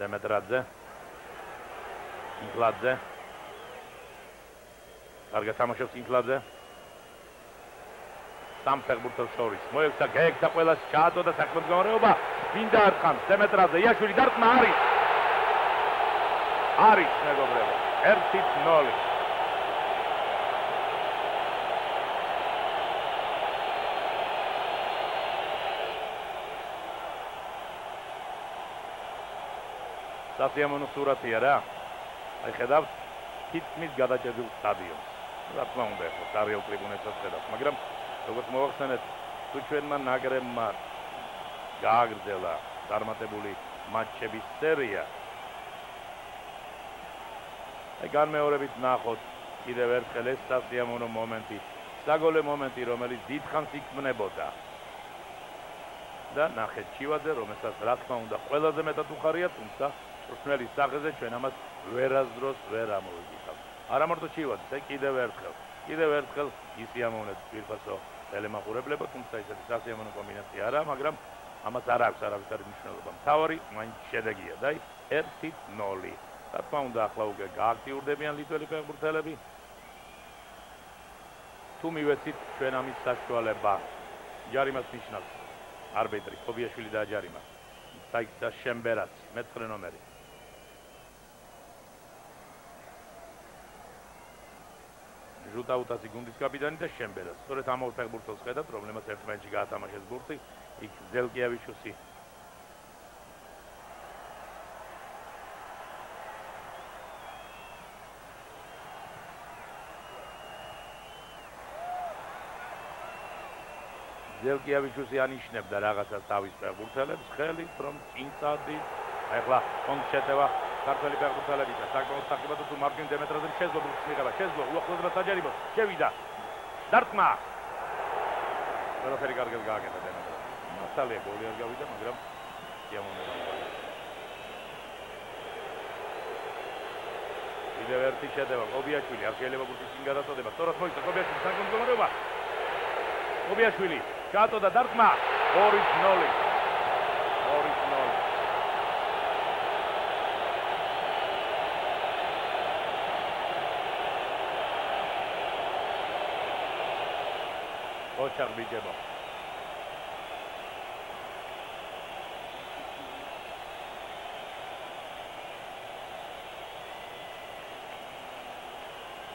დემეტრაძე ინკლაძე. კარგი თამაშობს ინკლაძე. სამ ფეხბურთელს შორის. მოექცა გეგდა ყველას ჩაადო და საქმე მდგომარეობა მინდა არხამს დემეტრაძე. იაშვილი დარტყმა არის. არის მეგობრებო. 1-0 სასიამოვნო სურათია რა. აი ხედავთ თითქმის გადაჭედილ სტადიონს. რა თქმა უნდა, ხო, დარიელ ტრიბუნებსაც ხედავთ, მაგრამ როგორც მოახსენეთ, თუ ჩვენმა ნაკრებმა გააგრძელა წარმატებული მატჩების სერია. აი განმეორებით ნახოთ კიდევ ერთხელ ეს სასიამოვნო მომენტი, საგოლე მომენტი, რომელიც დიდხანს იქმნებოდა. და ნახეთ ჩივაძე, რომელსაც რა თქმა უნდა ყველაზე მეტად უხარია, თუმცა ვრცნელის სახეზე ჩვენ ამას ვერასდროს ვერ ამოვიგებთ. არა მარტო ჩივაძე, ეს კიდევ ერთხელ, კიდევ ერთხელ ისიამოვნეთ პირფასო ტელემაყურებლებო, თუმცა ესეთი სასიამოვნო კომბინაცია არა, მაგრამ ამას არ აქვს არავითარი მნიშვნელობა. თავი მაინც შედეგია და 1-0. რა თქმა უნდა, ახლა უკვე გააქტიურდებიან ლიტველი ფეხბურთელები. თუ მივეცით ჩვენ ამის საშუალება, ჯარიმას ნიშნავს არბიტრი ხობიაშვილი და ჯარიმა. საიქცა შემბერაც, მეცხრე ნომერი. ჟუტაუტასი გუნდის კაპიტანი და შემბერას. სწორედ ამ ორ ფეხბურთელს ხედავთ, რომლებმაც ერთმანეთში გაათამაშეს ბურთი, იქ ზელკიავიჩუსი ზელკიავიჩუსი ანიშნებდა რაღაცა თავის ფეხბურთელებს, ხელით რომ წინწადი, ახლა კონჩეტევა ქართველი ფეხბურთელები და საკმაოდ სახიბად თუ მარკინ დემეტრაძემ შეძლო ბურთს მიღება. შეძლო უახლოება საჯარიმო შევიდა. დარტმა. ყველაფერი კარგად გააკეთა დემეტრაძე მასალია გოლი არ გავიდა მაგრამ სიამოვნება კიდევ ერთი შედება. კობიაშვილი არ შეიძლება ბურთის წინ გადაწოდება სწორად მოიცა კობიაშვილი საკმაოდ მდგომარეობა კობიაშვილი ჩაატოდა დარტმა 2-0 ოჩარ ბიჯებო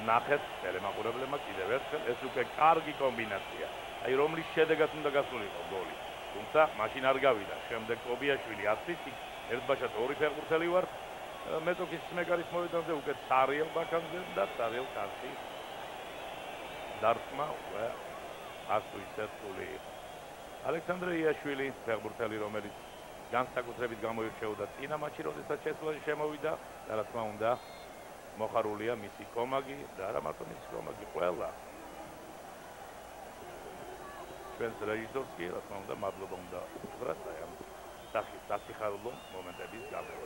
ნახეთ ტელემაყურებლებმა კიდევ ერთხელ ეს უკვე კარგი კომბინაცია. აი რომლის შედეგად უნდა გასულიყო გოლი. თუმცა მაშინ არ გავიდა. შემდეგ კობიაშვილი ასისტი ერთბაშად ორი ფეხბურთელი ვარ. მეტოქის მეკარის მოვიდანზე უკვე სარიელ ბაქანზე და სარიელ კაცი დარტმა უკვე ასუ ისერტული ალექსანდრე იაშვილი ფეხბურთელი რომელიც განსაკუთრებით გამოირჩეოდა წინა მაჩი როდესაც შესვლაში შემოვიდა და რა თქმა უნდა მოხარულია მისი კომაგი და არა მარტო მისი კომაგი ყველა. ჩვენს რეჟისორს კი რა თქმა უნდა მადლობა უნდა უთხრათ აი ამ სახის საფიხარულო მომენტების გამეორებისას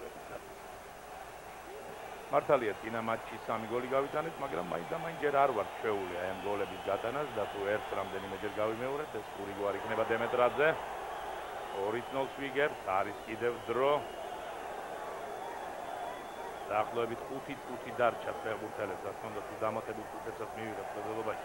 მართალია წინა მატჩში სამი გოლი გავიტანეთ, მაგრამ მაინც და მაინც ჯერ არ ვარ შეეული აი ამ გოლების გატანას და თუ ერთ რამდენიმეჯერ გავიმეორეთ, ეს პური გვარი იქნება დემეტრაძე. 2-0 ვიგერს, არის კიდევ დრო. დაახლოებით 5-5 დარჩა ფეხბურთელებს, რა თქმა უნდა, თუ დამატებულ ფეხბურთელს მივიღებთ ფეხბურთელობაში.